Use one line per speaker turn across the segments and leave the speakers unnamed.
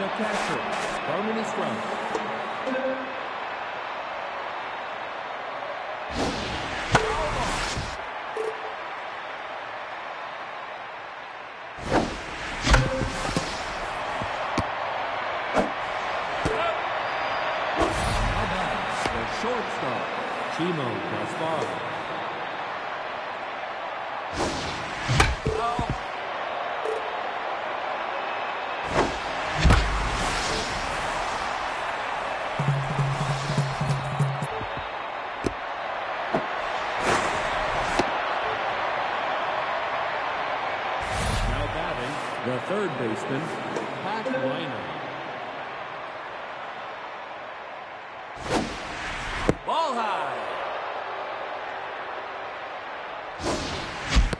The catcher, Harmony. Now shortstop, Chimo Gaspar. Third Pat Weiner.
Ball high.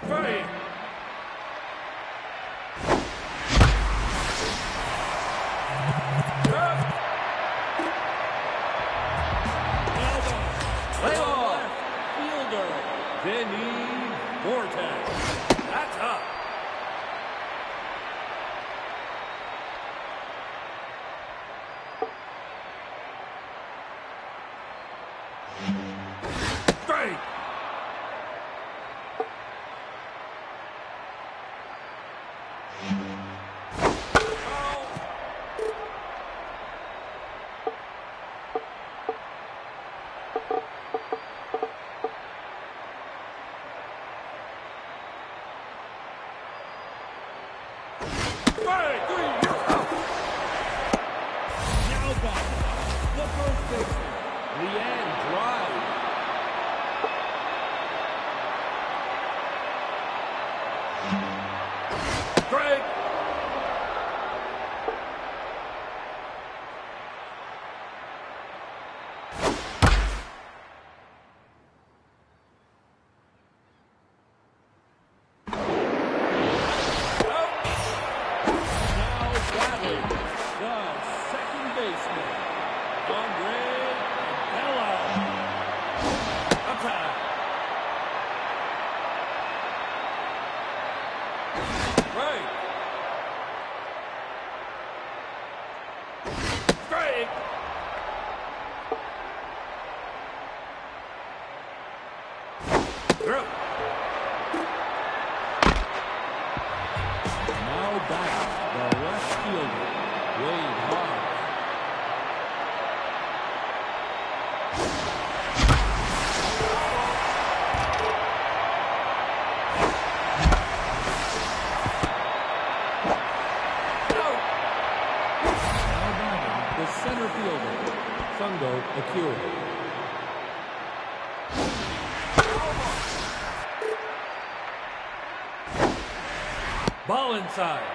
Ball. Fielder. Vinny Straight.
The center fielder, Fungo Akira.
Ball inside.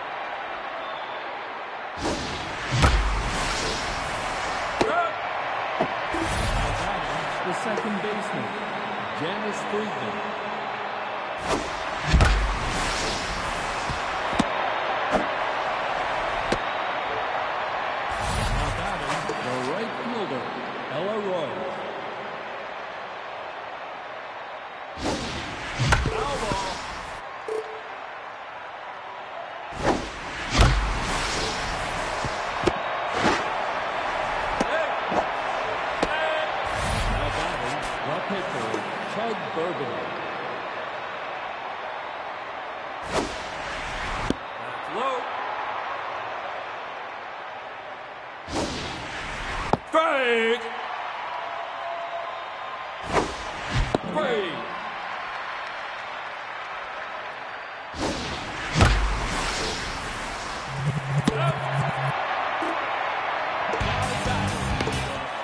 The second baseman, Janice Friedman. Chug Burgundy.
That's low. Strike. Three.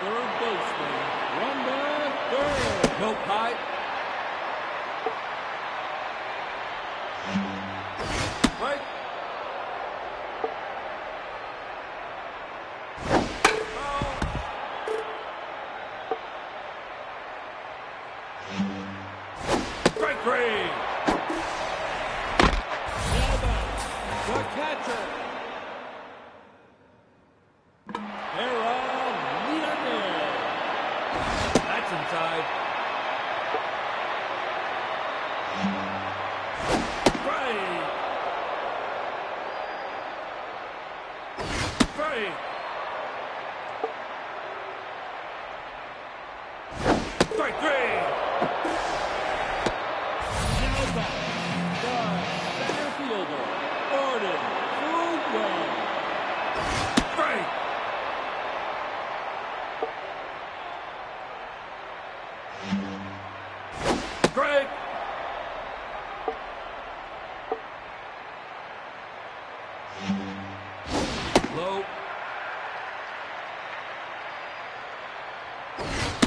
Third baseman, Wanda Third.
No pipe. Strike. Low.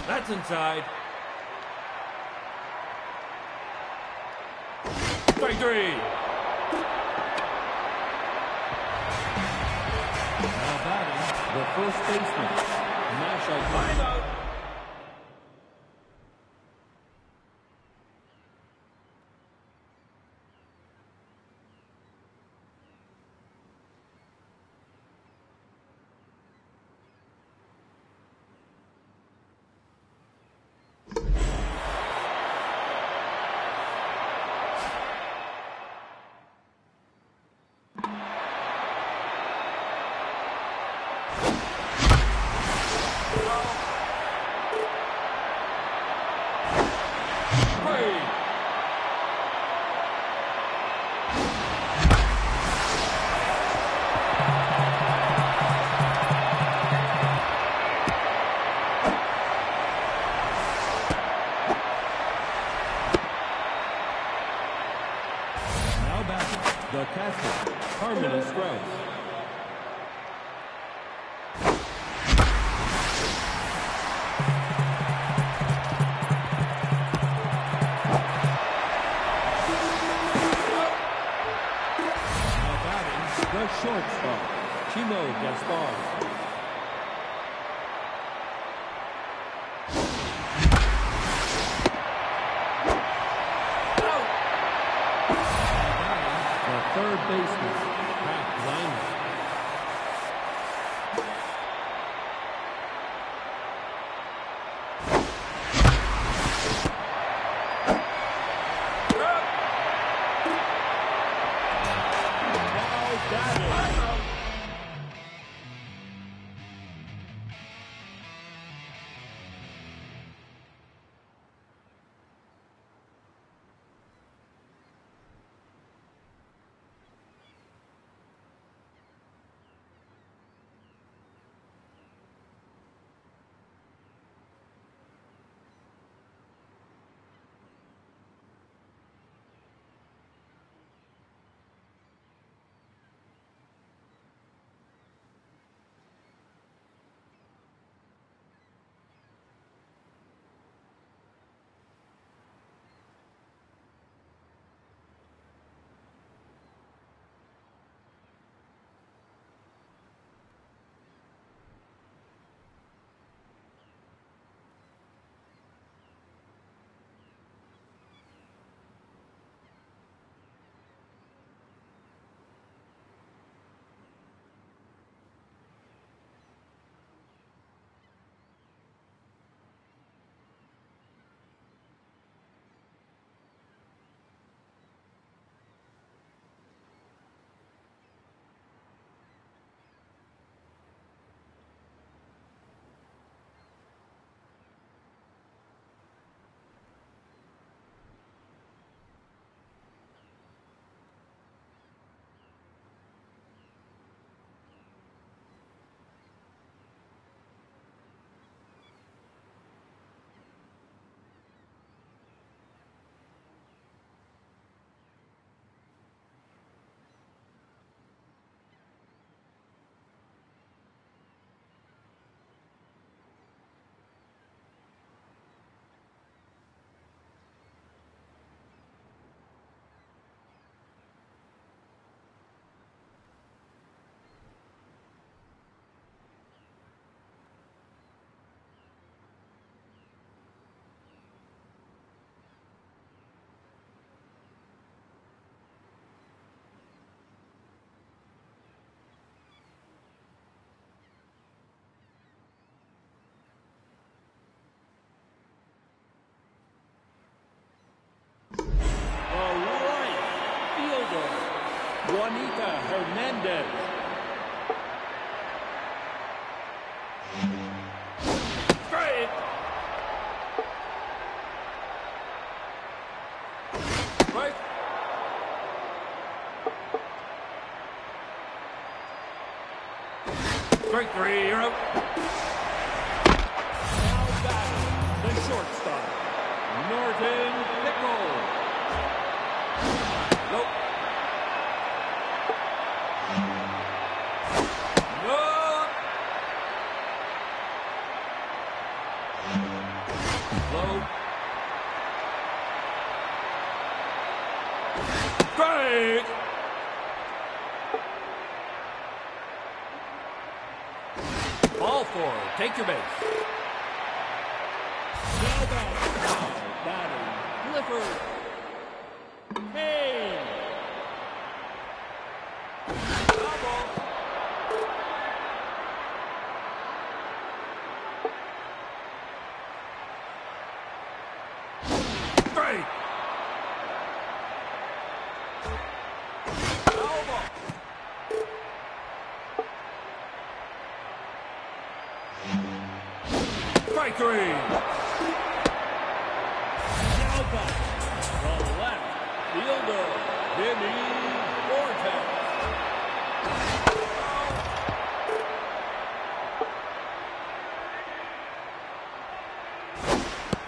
That's inside. Strike.
Now batting, the first baseman, Masha
Timeout.
Shortstop, Chino Gaspar. Juanita Hernandez. Now batting Clifford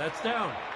That's down.